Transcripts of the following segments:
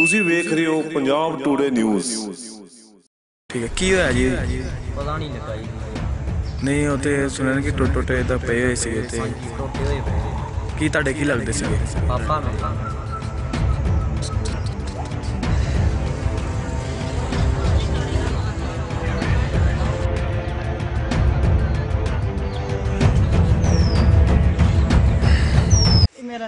ਤੁਸੀਂ ਵੇਖ ਰਹੇ ਹੋ ਪੰਜਾਬ ਟੁਡੇ ਨਿਊਜ਼ ਠੀਕ ਹੈ ਕੀ ਹੋਇਆ ਜੀ? ਪਤਾ ਨਹੀਂ ਲੱਗਾ ਜੀ। ਨਹੀਂ ਉਹ ਤੇ ਸੁਣਿਆ ਨਾ ਕਿ ਟੁੱਟ ਟੁੱਟੇ ਤਾਂ ਪਏ ਹੋਏ ਸੀਗੇ ਤੇ ਹਾਂਜੀ ਟੋਟੇ ਹੋਏ ਪਏ। ਕੀ ਤੁਹਾਡੇ ਕੀ ਲੱਗਦੇ ਸੀਗੇ? ਪਾਪਾ ਮੇਰੇ।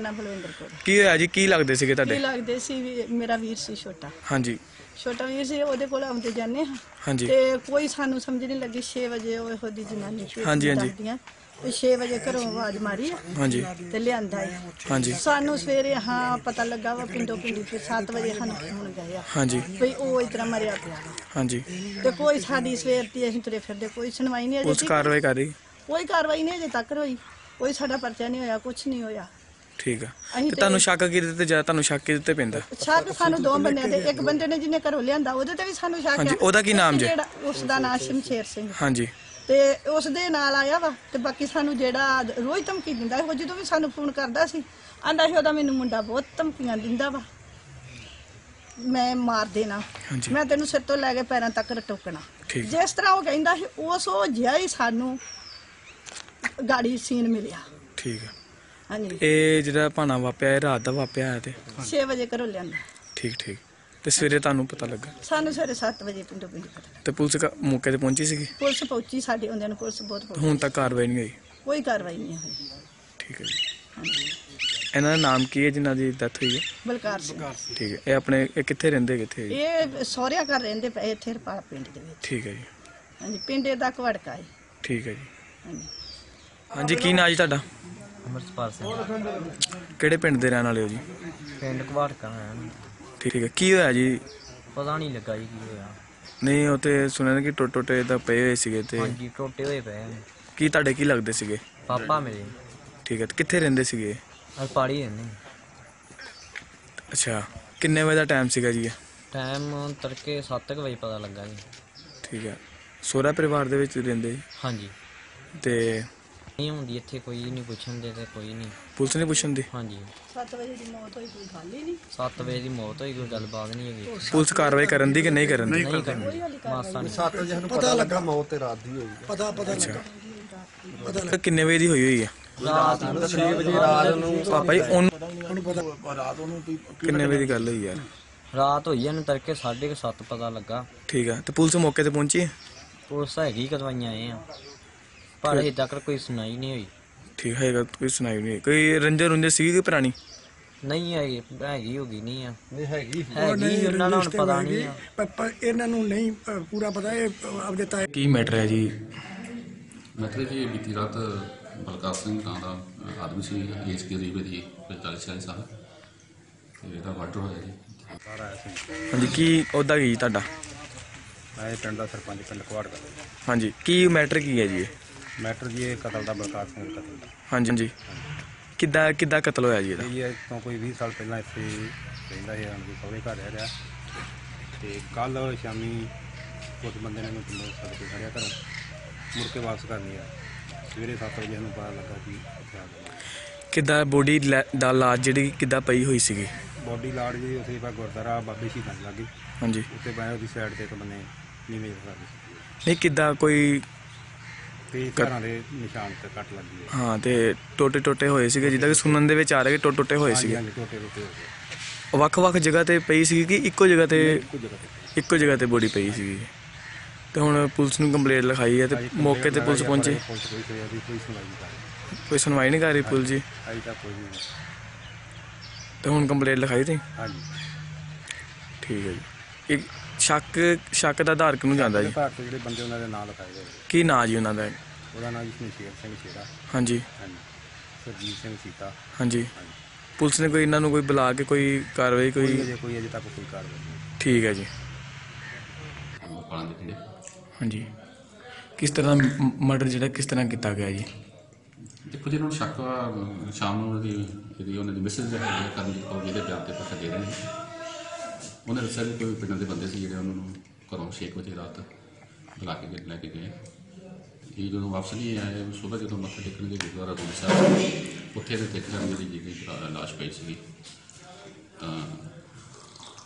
ਨਾਮ ਬਲਵਿੰਦਰ ਕੌਰ। ਕੀ ਹੋਇਆ ਜੀ? ਕੀ ਲੱਗਦੇ ਸੀਗੇ ਕੀ ਤੁਹਾਡੇ ਲੱਗਦੇ ਸੀ ਵੀ ਮੇਰਾ ਵੀਰ ਸੀ ਛੋਟਾ। ਹਾਂਜੀ। ਛੋਟਾ ਵੀਰ ਸੀ ਉਹਦੇ ਕੋਲ ਆਉਂਦੇ ਜਾਂਦੇ ਹਾਂ। ਹਾਂਜੀ। ਤੇ ਕੋਈ ਸਾਨੂੰ ਸਮਝ ਨਹੀਂ ਲੱਗੀ 6 ਵਜੇ ਉਹ ਇਹੋ ਦੀ ਜਨਾਨੀ ਸੀ ਹਾਂਜੀ, ਹਾਂਜੀ। ਦੱਸਦੀਆਂ ਵੀ 6 ਵਜੇ ਘਰੋਂ ਆਵਾਜ਼ ਮਾਰੀ ਆ ਹਾਂਜੀ। ਤੇ ਲਿਆਂਦਾ ਹੈ। ਹਾਂਜੀ। ਸਾਨੂੰ ਸਵੇਰੇ ਹਾਂ ਪਤਾ ਲੱਗਾ ਵਾ ਪਿੰਡੋਂ ਪਿੰਡੀ ਤੇ 7 ਵਜੇ ਸਾਨੂੰ ਫੋਨ ਗਏ ਆ। ਹਾਂਜੀ। ਵੀ ਉਹ ਇਸ ਤਰ੍ਹਾਂ ਮਰਿਆ ਪਿਆ ਵਾ। ਹਾਂਜੀ। ਤੇ ਕੋਈ ਸਾਡੀ ਸਵੇਰ ਦੀ ਅਸੀਂ ਤੁਰੇ ਫਿਰਦੇ ਕੋਈ ਸੁਣਵਾਈ ਨਹੀਂ ਅਜੇ ਤੱਕ। ਕਾਰਵਾਈ ਕਰ ਰਹੀ? ਕੋਈ ਕਾਰਵਾਈ ਨਹੀਂ ਅਜੇ ਤੱਕ ਹੋਈ। ਕੋਈ ਸਾਡਾ ਪਰਚਾ ਨਹੀਂ ਹੋਇਆ ਕੁਝ ਨਹੀਂ ਹੋਇਆ। ਠੀਕ ਆ। ਅਸੀਂ ਤੇ ਤੁਹਾਨੂੰ ਤੇ- ਸ਼ੱਕ ਕਿਹਦੇ ਤੇ ਜਾਂ ਤੁਹਾਨੂੰ ਸ਼ੱਕ ਕਿਹਦੇ ਤੇ ਪੈਂਦਾ? ਸ਼ੱਕ ਸਾਨੂੰ ਦੋ ਬੰਦਿਆਂ ਦੇ ਇੱਕ ਬੰਦੇ ਨੇ ਜਿਹਨੇ ਘਰੋਂ ਲਿਆਂਦਾ ਉਹਦੇ ਤੇ ਵੀ ਸਾਨੂੰ ਸ਼ੱਕ ਹਾਂਜੀ। ਉਹਦਾ ਕੀ ਨਾਮ ਜੇ? ਉਸ ਦਾ ਨਾਮ ਸ਼ਮਸ਼ੇਰ ਸਿੰਘ। ਹਾਂਜੀ। ਤੇ ਉਸ ਦੇ ਨਾਲ ਆਇਆ ਵਾ ਤੇ ਬਾਕੀ ਸਾਨੂੰ ਜਿਹੜਾ ਰੋਜ਼ ਧਮਕੀ ਦਿੰਦਾ ਸੀ ਉਹ ਜਦੋਂ ਵੀ ਸਾਨੂੰ ਫੋਨ ਕਰਦਾ ਸੀ ਆਂਦਾ ਸੀ ਉਹਦਾ ਮੈਨੂੰ ਮੁੰਡਾ ਬਹੁਤ ਧਮਕੀਆਂ ਦਿੰਦਾ ਵਾ। ਮੈਂ ਮਾਰ ਦੇਣਾ। ਹਾਂਜੀ। ਮੈਂ ਤੈਨੂੰ ਸਿਰ ਤੋਂ ਲੈ ਕੇ ਪੈਰਾਂ ਤੱਕ ਰਟੋਕਣਾ। ਠੀਕ। ਜਿਸ ਤਰ੍ਹਾਂ ਉਹ ਕਹਿੰਦਾ ਸੀ ਉਸ ਉਹ ਜਿਹਾ ਹੀ ਸਾਨੂੰ ਗਾੜੀ ਸੀਨ ਮਿਲਿਆ। ਠੀਕ ਆ। ਹਾਂਜੀ। ਇਹ ਜਿਹੜਾ ਭਾਣਾ ਵਾਪਿਆ ਇਹ ਰਾਤ ਦਾ ਵਾਪਿਆ ਹੈ ਤੇ? 6 ਵਜੇ ਘਰੋਂ ਲਿਆਂਦਾ। ਠੀਕ ਠੀਕ। ਤੇ ਸਵੇਰੇ ਤੁਹਾਨੂੰ ਪਤਾ ਲੱਗਾ? ਸਾਨੂੰ ਸਵੇਰੇ 7 ਵਜੇ ਪਿੰਡੋਂ ਪਿੰਡ ਪਤਾ ਤੇ ਪੁਲਿਸ ਕ- ਮੌਕੇ ਤੇ ਪਹੁੰਚੀ ਸੀਗੀ? ਪੁਲਿਸ ਪਹੁੰਚੀ ਸਾਡੇ ਹੁੰਦਿਆਂ ਨੂੰ ਪੁਲਿਸ ਬਹੁਤ ਪਹੁੰਚੀ। ਹੁਣ ਤੱਕ ਕਾਰਵਾਈ ਨਹੀਂ ਹੋਈ? ਕੋਈ ਕਾਰਵਾਈ ਨਹੀਂ ਹੋਈ। ਠੀਕ ਹੈ ਜੀ। ਇਹਨਾਂ ਦਾ ਨਾਮ ਕੀ ਹੈ ਜਿਨ੍ਹਾਂ ਦੀ ਡੈਥ ਹੋਈ ਹੈ? ਬਲਕਾਰ ਸਿੰਘ। ਠੀਕ ਹੈ। ਇਹ ਆਪਣੇ ਇਹ ਕਿੱਥੇ ਰਹਿੰਦੇ ਕਿੱਥੇ ਜੀ? ਇਹ ਸਹੁਰਿਆਂ ਘਰ ਰਹਿੰਦੇ ਪਏ ਇੱਥੇ ਰਪਾਲ ਪਿੰਡ ਦੇ ਵਿੱਚ। ਠੀਕ ਹੈ ਜੀ। ਹਾਂਜੀ ਪਿੰਡ ਇਹਦਾ ਕਵੜਕਾ ਹੈ। ਠੀਕ ਹੈ ਜੀ। ਹਾਂਜੀ। ਹਾਂਜੀ ਕੀ ਨਾਂ ਜੀ ਤੁਹਾਡਾ? ਅਮਰਸਪਾਲ ਸਿੰਘ। ਕਿਹੜੇ ਪਿੰਡ ਦੇ ਰਹਿਣ ਵਾਲੇ ਹੋ ਜੀ? ਪਿੰਡ ਘਵਾਟਕਾ ਹੈ ਠੀਕ ਹੈ। ਕੀ ਹੋਇਆ ਜੀ? ਪਤਾ ਨਹੀਂ ਲੱਗਾ ਜੀ ਕੀ ਹੋਇਆ। ਨਹੀਂ ਉਹ ਤੇ ਸੁਣਿਆ ਕਿ ਟੁੱਟ ਟੁੱਟੇ ਤਾਂ ਪਏ ਹੋਏ ਸੀਗੇ ਤੇ ਹਾਂਜੀ ਟੋਟੇ ਹੋਏ ਪਏ ਕੀ ਤੁਹਾਡੇ ਕੀ ਲੱਗਦੇ ਸੀਗੇ? ਪਾਪਾ ਮੇਰੇ। ਠੀਕ ਹੈ। ਤੇ ਕਿੱਥੇ ਰਹਿੰਦੇ ਸੀਗੇ? ਅਰ ਪਾੜੀ ਰਹਿੰਦੇ ਅੱਛਾ। ਕਿੰਨੇ ਵਜੇ ਦਾ ਟਾਈਮ ਸੀਗਾ ਜੀ ਇਹ? ਟਾਈਮ ਤੜਕੇ 7 ਵਜੇ ਪਤਾ ਲੱਗਾ ਜੀ। ਠੀਕ ਹੈ। ਸੋਹਰਾ ਪਰਿਵਾਰ ਦੇ ਵਿੱਚ ਰਹਿੰਦੇ ਹਾਂਜੀ। ਤੇ ਨਹੀਂ ਹੁੰਦੀ ਇੱਥੇ ਕੋਈ ਨਹੀਂ ਪੁੱਛਣ ਦੇ ਤੇ ਕੋਈ ਨਹੀਂ। ਪੁਲਿਸ ਨੇ ਪੁੱਛਣ ਦੀ? ਹਾਂਜੀ। 7 ਵਜੇ ਦੀ ਮੌਤ ਹੋਈ ਕੋਈ ਗੱਲ ਹੀ ਨਹੀਂ। 7 ਵਜੇ ਦੀ ਮੌਤ ਹੋਈ ਕੋਈ ਗੱਲਬਾਤ ਨਹੀਂ ਹੈਗੀ। ਪੁਲਿਸ ਕਾਰਵਾਈ ਕਰਨ ਦੀ ਕਿ ਨਹੀਂ ਕਰਨ ਦੀ? ਨਹੀਂ ਕਰਨੀ। ਮਾਸਾ ਨਹੀਂ। ਤਾਂ ਕਿੰਨੇ ਵਜੇ ਦੀ ਹੋਈ ਹੋਈ ਹੈ? ਰਾਤ ਨੂੰ 6 ਵਜੇ ਰਾਤ ਨੂੰ ਪਾਪਾ ਜੀ ਉਹਨੂੰ ਕਿੰਨੇ ਵਜੇ ਦੀ ਗੱਲ ਹੋਈ ਯਾਰ? ਰਾਤ ਹੋਈ ਇਹਨੂੰ ਤੜਕੇ 7:30 ਪਤਾ ਲੱਗਾ। ਠੀਕ ਆ ਤੇ ਪੁਲਿਸ ਮੌਕੇ ਤੇ ਪਹੁੰਚੀ? ਪੁਲਿਸ ਹੈਗੀ ਕਦਵਾਈਆਂ ਆਏ ਆ। ਪਰ ਅਜੇ ਤੱਕ ਕੋਈ ਸੁਣਾਈ ਨਹੀਂ ਹੋਈ। ਠੀਕ ਹੈਗਾ ਕੋਈ ਸੁਣਾਈ ਨਹੀਂ ਕੋਈ ਰੰਜਰ ਰੁੰਜਰ ਸੀ ਕੋਈ ਪੁਰਾਣੀ? ਨਹੀਂ ਹੈਗੀ ਹੈਗੀ ਹੋਗੀ ਨਹੀਂ ਆ। ਨਹੀਂ ਹੈਗੀ ਹੈਗੀ ਉਹਨਾਂ ਨੂੰ ਪਤਾ ਨਹੀਂ ਆ। ਪਰ ਇਹਨਾਂ ਨੂੰ ਨਹੀਂ ਪੂਰਾ ਪਤਾ ਇਹ ਆਪਦੇ ਤਾਏ ਕੀ ਮੈਟਰ ਹੈ ਜੀ? ਮਤਲਬ ਜੀ ਬੀਤੀ ਰਾਤ ਬਲਕਾਰ ਸਿੰਘ ਨਾਂ ਦਾ ਆਦਮੀ ਸੀ ਏਜ ਕਰੀਬ ਦੀ 45 40 ਸਾਲ। ਤੇ ਇਹਦਾ ਮਰਡਰ ਹੋਇਆ ਜੀ। ਹਾਂਜੀ ਕੀ ਉਹਦਾ ਕੀ ਤੁਹਾਡਾ? ਮੈਂ ਪਿੰਡ ਦਾ ਸਰਪੰਚ ਪਿੰਡ ਕੁਆੜ ਦਾ। ਹਾਂਜੀ ਕੀ ਮੈਟਰ ਕੀ ਹੈ ਜੀ ਇਹ? ਮੈਟਰ ਜੀ ਇਹ ਕਤਲ ਦਾ ਬਲਕਾਰ ਸਿੰਘ ਕਤਲ ਦਾ। ਹਾਂਜੀ ਹਾਂਜੀ। ਕਿੱਦਾਂ ਕਿੱਦਾਂ ਕਤਲ ਹੋਇਆ ਜੀ ਇਹਦਾ? ਇਹ ਇਹ ਤੋਂ ਕੋਈ 20 ਸਾਲ ਪਹਿਲਾਂ ਇੱਥੇ ਰਹਿੰਦਾ ਸੀ ਅਨੰਦ ਸਹੁਰੇ ਘਰ ਰਹਿ ਰਿਹਾ। ਤੇ ਕੱਲ ਸ਼ਾਮੀ ਉਸ ਬੰਦੇ ਨੇ ਇਹਨੂੰ ਪਿੰਡੋਂ ਸੱਦ ਕੇ ਖੜਿਆ ਘਰੋਂ। ਮੁੜ ਕੇ ਵਾਪਸ ਕਰ ਲਿਆ ਸਵੇਰੇ 7 ਵਜੇ ਇਹਨੂੰ ਪਤਾ ਲੱਗਾ ਕਿ ਇੱਥੇ ਆ ਗਿਆ। ਕਿੱਦਾਂ ਬੋਡੀ ਦਾ ਲਾਜ ਜਿਹੜੀ ਕਿੱਦਾਂ ਪਈ ਹੋਈ ਸੀਗੀ? ਬੋਡੀ ਲਾੜ ਜੀ ਉਸੇ ਪਾ ਗੁਰਦਾਰਾ ਬਾਬੇ ਸ਼ਹੀਦਾਂ ਦੀ ਲੱਗੀ। ਹਾਂਜੀ। ਉੱਤੇ ਪਏ ਉਹਦੀ ਸਾਈਡ ਤੇ ਇੱਕ ਬੰਨੇ ਨੀਵੇਂ ਜਿਹਾ ਸੀ ਨਹੀਂ ਕਿੱਦਾਂ ਕੋਈ ਤੇ ਘਰਾਂ ਦੇ ਨਿਸ਼ਾਨ ਤੇ ਕੱਟ ਲੱਗੀ ਹੈ ਹਾਂ ਤੇ ਟੋਟੇ ਟੋਟੇ ਹੋਏ ਸੀਗੇ ਜਿੱਦਾਂ ਕਿ ਸੁਣਨ ਦੇ ਵਿੱਚ ਆ ਰਿਹਾ ਕਿ ਟੋਟੇ ਟੋਟੇ ਹੋਏ ਸੀਗੇ। ਹਾਂਜੀ ਟੋਟੇ ਟੋਟੇ ਹੋ ਗਏ ਵੱਖ-ਵੱਖ ਜਗ੍ਹਾ ਤੇ ਪਈ ਸੀਗੀ ਕਿ ਇੱਕੋ ਜਗ੍ਹਾ ਤੇ ਇੱਕੋ ਜਗ੍ਹਾ ਤੇ ਬੋਡੀ ਪਈ ਸੀਗੀ। ਤੇ ਹੁਣ ਪੁਲਿਸ ਨੂੰ ਕੰਪਲੇਂਟ ਲਿਖਾਈ ਹੈ ਤੇ ਮੌਕੇ ਤੇ ਪੁਲਿਸ ਪਹੁੰਚੀ। ਕੋਈ ਸੁਣਵਾਈ ਨਹੀਂ ਕਰ ਰਹੀ। ਪੁਲਿਸ ਜੀ। ਤੇ ਹੁਣ ਕੰਪਲੇਂਟ ਲਿਖਾਈ ਤੇ ਹਾਂਜੀ। ਠੀਕ ਹੈ ਜੀ। ਇੱਕ ਸ਼ੱਕ ਸ਼ੱਕ ਦਾ ਆਧਾਰ ਕਿਹਨੂੰ ਜਾਂਦਾ ਜੀ? ਭਾਰਤ ਜਿਹੜੇ ਬੰਦੇ ਉਹਨਾਂ ਦੇ ਨਾਂ ਲਿਖਾਏ ਗਏ ਕੀ ਨਾਂ ਜੀ ਉਹਨਾਂ ਦਾ? ਉਹਦਾ ਨਾਮ ਜੀ ਸ਼ਮਸ਼ੇਰ ਸਿੰਘ ਸ਼ੇਰਾ ਹਾਂਜੀ। ਹਾਂਜੀ। ਸਰਜੀਤ ਸਿੰਘ ਸੀਤਾ। ਹਾਂਜੀ। ਪੁਲਿਸ ਨੇ ਕੋਈ ਇਹਨਾਂ ਨੂੰ ਕੋਈ ਬੁਲਾ ਕੇ ਕੋਈ ਕਾਰਵਾਈ ਕੋਈ ਕੋਈ ਅਜੇ ਕੋਈ ਅਜੇ ਤੱਕ ਕੋਈ ਕਾਰਵਾਈ ਨਹੀਂ ਠੀਕ ਹੈ ਜੀ। ਦੇ ਹਾਂਜੀ। ਕਿਸ ਤਰ੍ਹਾਂ ਮਰਡਰ ਜਿਹੜਾ ਕਿਸ ਤਰ੍ਹਾਂ ਕੀਤਾ ਗਿਆ ਜੀ? ਦੇਖੋ ਜੀ ਇਹਨਾਂ ਨੂੰ ਸ਼ੱਕ ਅਮ, ਸ਼ਾਮ ਨੂੰ ਉਹਦੀ ਜਿਹੜੀ ਉਹਨਾਂ ਦੀ ਮਿਸਿਸ ਦੇ ਹੈਗੀ ਆ, ਕਰਮਜੀਤ ਕੌਰ ਜਿਹਦੇ ਬਿਆਨ ਤੇ ਪੱਕਾ ਦੇ ਰਹੇ ਨੇ। ਉਹਨੇ ਦੱਸਿਆ ਵੀ ਕੋਈ ਪਿੰਡਾਂ ਦੇ ਬੰਦੇ ਸੀ ਜਿਹੜੇ ਉਹਨਾਂ ਨੂੰ ਘਰੋਂ 6 ਵਜੇ ਰਾਤ ਬੁਲਾ ਕੇ ਲੈ ਕੇ ਗਏ। ਇਹ ਜਦੋਂ ਵਾਪਸ ਨਹੀਂ ਆਏ ਸਵੇਰ ਜਦੋਂ ਮੱਥਾ ਟੇਕਣ ਦੇ ਗੁਰਦੁਆਰਾ ਗੁਰੂ ਸਾਹਿਬ ਉੱਥੇ ਦੇ ਦੇਖਿਆ ਮੇਰੀ ਜਿਹੜੀ ਲਾਸ਼ ਪਈ ਸੀਗੀ। ਤਾਂ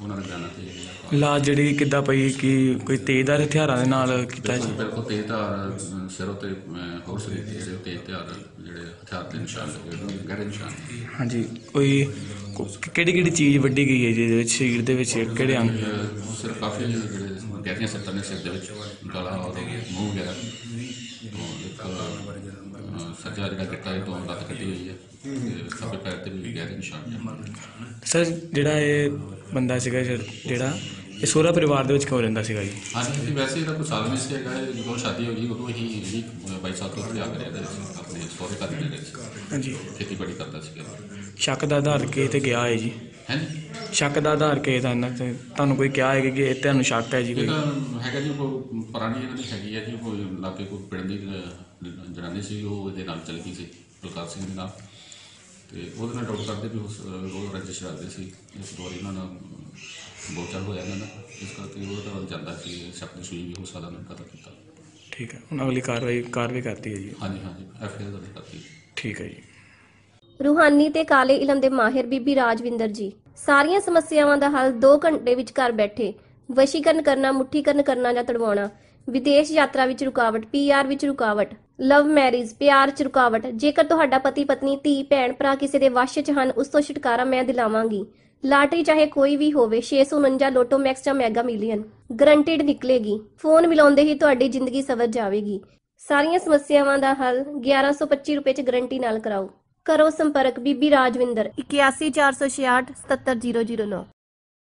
ਉਹਨਾਂ ਦੇ ਬਿਆਨਾਂ ਤੇ ਲਾਸ਼ ਜਿਹੜੀ ਕਿੱਦਾਂ ਪਈ ਕਿ ਕੋਈ ਤੇਜ਼ਦਾਰ ਹਥਿਆਰਾਂ ਦੇ ਨਾਲ ਕੀਤਾ ਜੀ? ਬਿਲਕੁਲ ਤੇਜ਼ ਧਾਰ ਸਿਰੋਂ ਤੇ ਅਹ, ਹੋਰ ਸਰੀਰ ਤੇ ਜਿਹੜੇ ਤੇਜ਼ ਧਾਰ ਜਿਹੜੇ ਹਥਿਆਰ ਦੇ ਨਿਸ਼ਾਨ ਲੱਗੇ ਨੇ, ਗਹਿਰੇ ਨਿਸ਼ਾਨ। ਹਾਂਜੀ ਕੋਈ ਕਿਹੜੀ ਕਿਹੜੀ ਚੀਜ਼ ਵੱਢੀ ਗਈ ਹੈ ਜੀ ਇਹਦੇ ਵਿੱਚ ਸਰੀਰ ਦੇ ਵਿੱਚ ਕਿਹੜੇ ਅੰਗ? ਸਿਰ ਕਾਫੀ ਗਹਿਰੀਆਂ ਸੱਟਾਂ ਨੇ ਸਿਰ ਦੇ ਵਿੱਚ ਗਲਾ ਔਰ ਮੂੰਹ ਵਗੈਰਾ ਇੱਕ ਸੱਜਾ ਜਿਹੜਾ ਗਿੱਟਾ ਇਹ ਤੋਂ ਲੱਤ ਕੱਢੀ ਹੋਈ ਹੈ ਤੇ ਖੱਬੇ ਪੈਰ ਤੇ ਵੀ ਗਹਿਰੇ ਨਿਸ਼ਾਨ ਨੇ ਸਰ ਜਿਹੜਾ ਇਹ ਬੰਦਾ ਸੀਗਾ ਜਿਹੜਾ ਇਹ ਸੋਹਰਾ ਪਰਿਵਾਰ ਦੇ ਵਿੱਚ ਕਿਉਂ ਰਹਿੰਦਾ ਸੀਗਾ ਜੀ ਹਾਂਜੀ ਜੀ ਵੈਸੇ ਇਹਦਾ ਕੋਈ ਸਾਲ ਨਹੀਂ ਸੀ ਹੈਗਾ ਇਹ ਜਦੋਂ ਸ਼ਾਦੀ ਹੋਈ ਉਦੋਂ ਹੀ ਜਿਹੜੀ 22 ਸਾਲ ਤੋਂ ਉੱਤੇ ਆ ਕੇ ਰਹਿੰਦਾ ਸੀ ਆਪਣੇ ਸਹੁਰੇ ਘਰ ਦੇ ਵਿੱਚ ਹਾਂਜੀ ਖੇਤੀਬਾੜੀ ਕਰਦਾ ਸੀ ਸ਼ੱਕ ਦਾ ਆਧਾਰ ਕੇ ਤੇ ਗਿਆ ਹੈ ਜੀ ਹਾਂਜੀ ਸ਼ੱਕ ਦਾ ਆਧਾਰ ਕੇ ਤਾਂ ਇਹਨਾਂ ਤੇ ਤੁਹਾਨੂੰ ਕੋਈ ਕਿਹਾ ਹੈ ਕਿ ਇਹ ਤੁਹਾਨੂੰ ਸ਼ੱਕ ਹੈ ਜੀ ਕੋਈ? ਹੈਗਾ ਜੀ ਕੋਈ ਪੁਰਾਣੀ ਇਹਨਾਂ ਦੀ ਹੈਗੀ ਹੈ ਜੀ ਕੋਈ ਲਾਗੇ ਕੋਈ ਪਿੰਡ ਦੀ ਜਨਾਨੀ ਸੀ ਉਹ ਇਹਦੇ ਨਾਲ ਚਲ ਗਈ ਸੀ ਬਲਕਾਰ ਸਿੰਘ ਦੇ ਨਾਲ। ਤੇ ਉਹਦੇ ਨਾਲ ਡਾਊਟ ਕਰਦੇ ਵੀ ਉਸ ਰੋਜ਼ ਰਜਿਸ਼ ਕਰਦੇ ਸੀ। ਇਸ ਵਾਰੀ ਇਹਨਾਂ ਨਾਲ ਬੋਚਾ ਹੋਇਆ ਇਹਨਾਂ ਦਾ ਇਸ ਕਰਕੇ ਉਹ ਤਾਂ ਜਾਂਦਾ ਸੀ ਸ਼ੱਕ ਦੀ ਸੂਈ ਵੀ ਹੋ ਸਕਦਾ ਨਹੀਂ ਪਤਾ ਕੀਤਾ। ਠੀਕ ਹੈ ਹੁਣ ਅਗਲੀ ਕਾਰਵਾਈ ਕਾਰਵਾਈ ਕਰਤੀ ਹੈ ਜੀ। ਹਾਂਜੀ ਹਾਂਜੀ ਐਫ ਆਈ ਆਰ ਦਰਜ ਕਰਤੀ ਠੀਕ ਹੈ ਜੀ। ਰੂਹਾਨੀ ਤੇ ਕਾਲੇ ਇਲਮ ਦੇ ਮਾਹਿਰ ਬੀਬੀ ਰਾਜਵਿੰਦਰ ਜੀ। ਸਾਰੀਆਂ ਸਮੱਸਿਆਵਾਂ ਦਾ ਹੱਲ 2 ਘੰਟੇ ਵਿੱਚ ਘਰ ਬੈਠੇ, ਵਸ਼ੀਕਰਨ ਕਰਨਾ, ਮੁੱਠੀਕਰਨ ਕਰਨਾ ਜਾਂ ਤੜਵਾਉਣਾ। ਵਿਦੇਸ਼ ਯਾਤਰਾ ਵਿੱਚ ਰੁਕਾਵਟ ਪੀਆਰ ਵਿੱਚ ਰੁਕਾਵਟ। ਲਵ ਮੈਰਿਜ, ਪਿਆਰ 'ਚ ਰੁਕਾਵਟ। ਜੇਕਰ ਤੁਹਾਡਾ ਪਤੀ, ਪਤਨੀ, ਧੀ, ਭੈਣ, ਭਰਾ ਕਿਸੇ ਦੇ ਵਸ਼ 'ਚ ਹਨ, ਉਸ ਤੋਂ ਛੁਟਕਾਰਾ ਮੈਂ ਦਿਲਾਵਾਂਗੀ। ਲਾਟਰੀ ਚਾਹੇ ਕੋਈ ਵੀ ਹੋਵੇ 649 ਲੋਟੋ ਮੈਕਸ ਜਾਂ ਮੈਗਾ ਮਿਲੀਅਨ। ਗਰੰਟਿਡ ਨਿਕਲੇਗੀ। ਫੋਨ ਮਿਲਾਉਂਦੇ ਹੀ ਤੁਹਾਡੀ ਜ਼ਿੰਦਗੀ ਸਵਰ ਜਾਵੇਗੀ। ਸਾਰੀਆਂ ਸਮੱਸਿਆਵਾਂ ਦਾ ਹੱਲ 1125 ਰੁਪਏ 'ਚ ਗਰੰਟੀ ਨਾਲ ਕਰਾਓ। ਕਰੋ ਸੰਪਰਕ ਬੀਬੀ ਰਾਜਵਿੰਦਰ 81466 77009